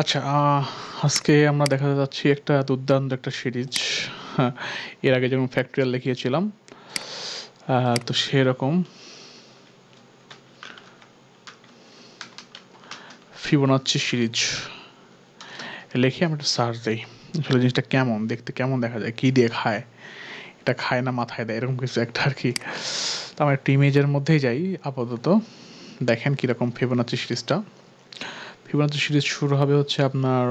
আচ্ছা আজকে আমরা দেখা যাচ্ছি একটা দুর্দান্ত একটা সিরিজ। হ্যাঁ এর আগে যেমন ফ্যাক্টরিয়াল দেখিয়েছিলাম আহ, তো সেরকম। Fibonacci series. লিখে আমি একটা সার্চ দিই। আসলে জিনিসটা কেমন দেখতে কেমন দেখা যায় কী দিয়ে খায় এটা খায় না মাথায় দেয় এরকম কিছু একটা আর কি। তো আমার একটা ইমেজের মধ্যেই যাই আপাতত। দেখেন কীরকম ফিবোনাচ্ছি সিরিজটা। ফিবোনাচ্চি সিরিজ শুরু হবে হচ্ছে আপনার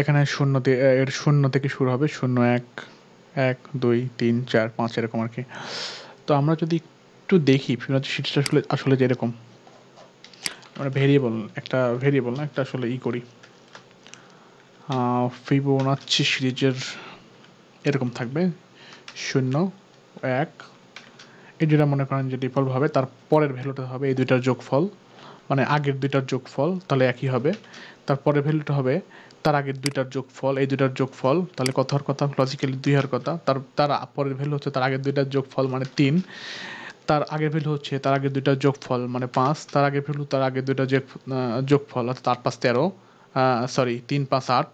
এখানে শূন্য এর শূন্য থেকে শুরু হবে, শূন্য এক এক, দুই, তিন, চার, পাঁচ এরকম আর কি। তো আমরা যদি একটু দেখি ফিবোনাচ্চি সিরিজটা আসলে আসলে যেরকম, আমরা ভেরিয়েবল একটা ভেরিয়েবল না, একটা আসলে ই করি। ফিবোনাচ্চি সিরিজের এরকম থাকবে। শূন্য, এক। এই দুটা মনে করেন যে ডিফল্ট হবে তার পরের ভ্যালুটা হবে এই দুইটার যোগফল। মানে আগের দুইটার যোগফল, তাহলে একই হবে। তার পরের ভ্যালুটা হবে তার আগের দুইটার যোগফল, এই দুইটার যোগফল। তাহলে কত হওয়ার কথা লজিক্যালি দুই হওয়ার কথা। তার তার পরের ভ্যালু হচ্ছে তার আগের দুইটার যোগফল মানে তিন। তার আগের ভ্যালু হচ্ছে তার আগের দুইটার যোগফল মানে পাঁচ। তার আগের ভ্যালু তার আগের দুইটা যোগ যোগফল, অর্থাৎ আট পাঁচ তেরো। সরি তিন পাঁচ আট।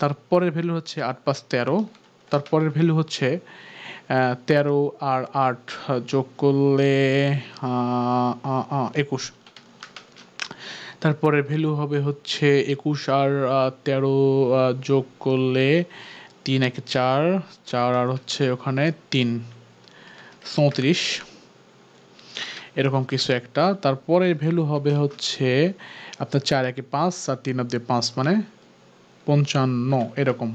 তারপরের ভ্যালু হচ্ছে আট পাঁচ তেরো। তারপরের ভ্যালু হচ্ছে তেরো আর আট যোগ করলে একুশ। তারপরে ভ্যালু হবে হচ্ছে একুশ আর তেরো যোগ করলে তিন এক চার। চার আর হচ্ছে ওখানে তিন। চৌত্রিশ। এরকম কিছু একটা। তারপরে ভ্যালু হবে হচ্ছে আপনার চার একে পাঁচ আর তিন অব্দি পাঁচ মানে পঞ্চান্ন, এরকম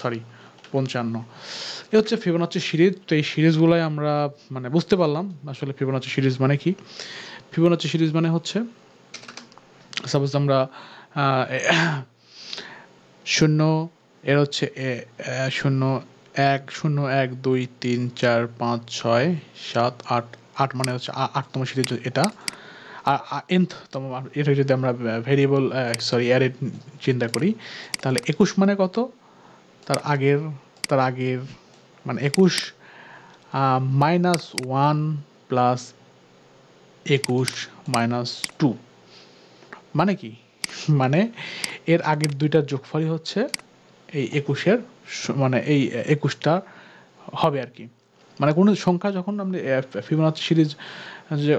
সরি পঞ্চান্ন। এ হচ্ছে ফিবোনাচ্চি সিরিজ। তো এই সিরিজগুলোই আমরা মানে বুঝতে পারলাম আসলে ফিবোনাচ্চি সিরিজ মানে কি। ফিবোনাচ্চি সিরিজ মানে হচ্ছে সাপোজ আমরা শূন্য, এর হচ্ছে শূন্য এক শূন্য এক, দুই, তিন, চার, পাঁচ, ছয়, সাত, আট আট মানে হচ্ছে আটতম সিরিজ এটা। আর এনথ তম এটা যদি আমরা ভেরিয়েবল সরি অ্যারে চিন্তা করি, তাহলে একুশ মানে কত? তার আগের তার আগের মানে একুশ মাইনাস ওয়ান প্লাস একুশ মাইনাস টু মানে কি? মানে এর আগের দুইটার যোগফলই হচ্ছে এই একুশের মানে এই একুশটা হবে আর কি। মানে কোনো সংখ্যা যখন আমরা ফিবোনাচ্চি সিরিজ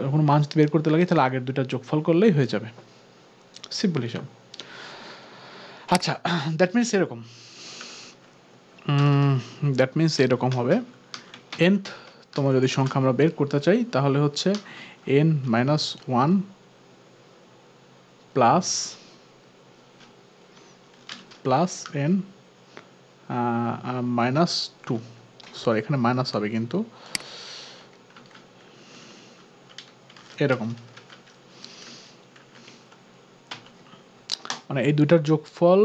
যখন মান যদি বের করতে লাগে, তাহলে আগের দুইটার যোগফল করলেই হয়ে যাবে। সিম্পল হিসাব। আচ্ছা দ্যাট মিনস এরকম। দ্যাট মিনস এরকম হবে। এনথ তোমার যদি সংখ্যা আমরা বের করতে চাই, তাহলে হচ্ছে n minus one plus plus n minus two sorry এখানে মাইনাস হবে কিন্তু। এরকম। মানে এই দুইটার যোগফল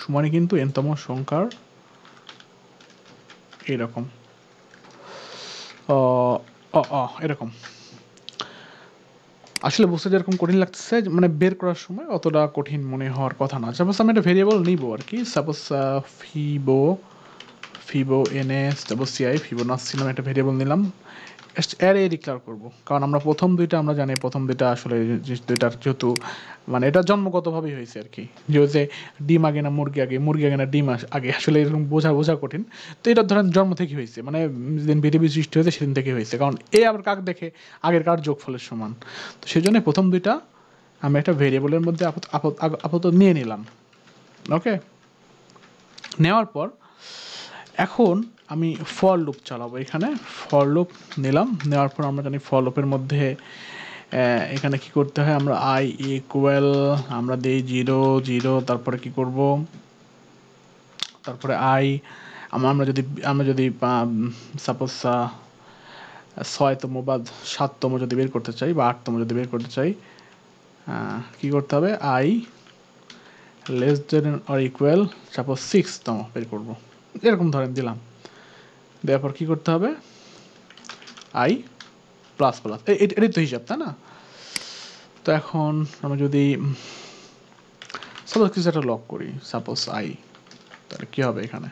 সমানই কিন্তু এনতম সংখ্যার এরকম। এরকম। আসলে বুঝতে যেরকম কঠিন লাগতেছে মানে বের করার সময় অতটা কঠিন মনে হওয়ার কথা না। সাপোজ আমি একটা ভেরিয়েবল নিব আর কি। সাপোজ ফিবো ফিবো এনএস তারপর সিআই ফিবোনাচ্চি নামে একটা ভেরিয়েবল নিলাম। অ্যারে ডিক্লেয়ার করব। কারণ আমরা প্রথম দুইটা, আমরা জানি প্রথম দুইটা আসলে দুইটার যেহেতু মানে এটা জন্মগতভাবেই হয়েছে আর কি। যে ডিম আগে না মুরগি আগে মুরগি আগে না ডিম আগে আসলে এরকম বোঝা বোঝা কঠিন। তো এটা ধরেন জন্ম থেকে হয়েছে মানে যেদিন পৃথিবী সৃষ্টি হয়েছে সেদিন থেকে হয়েছে। কারণ এ আবার কাক দেখে, আগের কার যোগফলের সমান। তো সেই জন্য প্রথম দুইটা আমি একটা ভেরিয়েবলের মধ্যে আপাতত নিয়ে নিলাম। ওকে নেওয়ার পর এখন আমি ফর লুপ চালাবো। এখানে ফর লুপ নিলাম। নেওয়ার পর আমরা জানি ফর লুপের মধ্যে এখানে কি করতে হয়? আমরা আই ইকুয়াল আমরা দিই জিরো জিরো তারপরে কি করব? তারপরে আই আমরা যদি আমরা যদি সাপোজ ছয়তম বা সাততম যদি বের করতে চাই বা আটতম যদি বের করতে চাই কি করতে হবে? I less than or equal suppose সিক্সতম বের করব। এরকম ধরেন দিলাম। দেওয়ার পর কী করতে হবে? আই প্লাস প্লাস এটাই তো হিসাব, তাই না? তো এখন আমরা যদি সাপোজ কিছু একটা লক করি সাপোজ আই তাহলে কী হবে এখানে?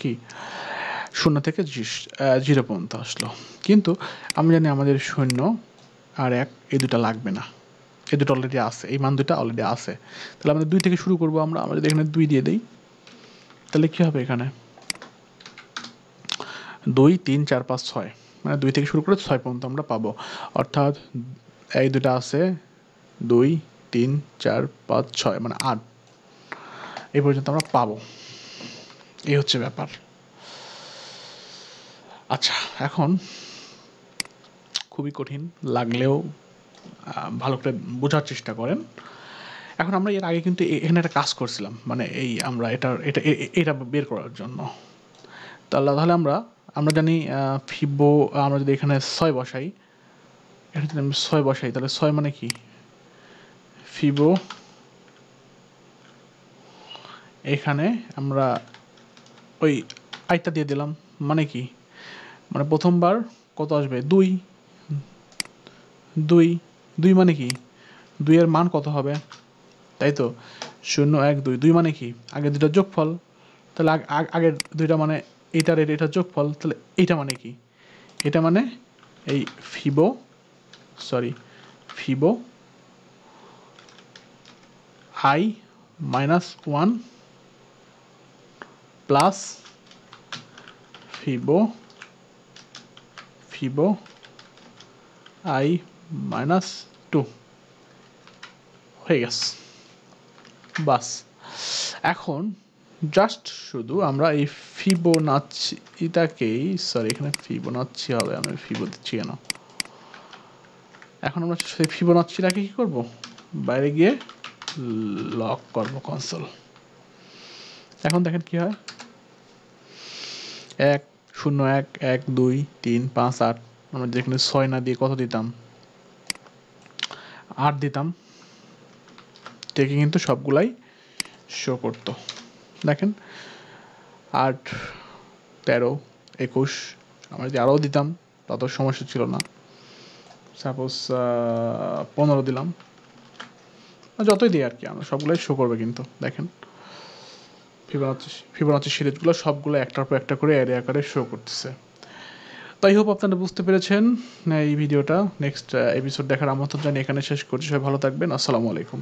কি? শূন্য থেকে জিরো পর্যন্ত আসলো। কিন্তু আমি জানি আমাদের শূন্য আর এক, এই দুটা লাগবে না। এই দুটো অলরেডি আছে, এই মান দুটা অলরেডি আছে। তাহলে আমাদের দুই থেকে শুরু করব আমরা আমরা যদি এখানে দুই দিয়ে দিই তাহলে কী হবে এখানে? দুই, তিন, চার, পাঁচ, ছয়। মানে দুই থেকে শুরু করে ছয় পর্যন্ত আমরা পাবো। অর্থাৎ এই দুটা আছে দুই, তিন, চার, পাঁচ, ছয় মানে আট। এই পর্যন্ত আমরা পাবো। এই হচ্ছে ব্যাপার। আচ্ছা এখন খুবই কঠিন লাগলেও ভালো করে বোঝার চেষ্টা করেন। এখন আমরা এর আগে কিন্তু এখানে একটা কাজ করছিলাম মানে এই আমরা এটা এটা এটা বের করার জন্য। তাহলে তাহলে আমরা আমরা জানি ফিবো আমরা যদি এখানে ছয় বসাই এটা যদি আমি ছয় বসাই, তাহলে ছয় মানে কি? ফিবো এখানে আমরা ওই আইটা দিয়ে দিলাম মানে কি? মানে প্রথমবার কত আসবে? দুই। দুই দুই মানে কি? দুইয়ের মান কত হবে? তাই তো? শূন্য, এক, দুই দুই মানে কি? আগে দুটা যোগফল, তাহলে আগ- আগ- আগের দুইটা মানে এইটার এর এটা যোগফল, তাহলে এইটা মানে কি? এটা মানে এই fibo sorry fibo i minus one plus fibo fibo, i minus two. হয়ে গেছে। বাস। এখন জাস্ট শুধু আমরা এই ফিবোনাচিটাকেই সরি এখানে ফিবোনাচি হবে, আমি ফিবো দিচ্ছি কেন? এখন আমরা সেই ফিবোনাচিটাকে কি করব? বাইরে গিয়ে লক করব কনসোল এখন দেখেন কি হয়? এক, শূন্য, এক এক, দুই, তিন, পাঁচ, আট, আমরা যেখানে ছয় না দিয়ে কত দিতাম? আট দিতাম। থেকে কিন্তু সবগুলাই শো করতো। দেখেন, আট, তেরো, একুশ, আমরা যদি আরও দিতাম তত সমস্যা ছিল না। সাপোজ পনেরো দিলাম। যতই দিই আর কি, আমরা সবগুলোই শো করবে কিন্তু, দেখেন। ফিবোনাচি ফিবোনাচি সিরিজগুলো সবগুলো একটার পর একটা করে অ্যারে আকারে শো করতেছে। তাই হোপ আপনারা বুঝতে পেরেছেন, এই ভিডিওটা। নেক্সট এপিসোড দেখার আমন্ত্রণ জানিয়ে এখানে শেষ করছি। সবাই ভালো থাকবেন। আসসালামু আলাইকুম।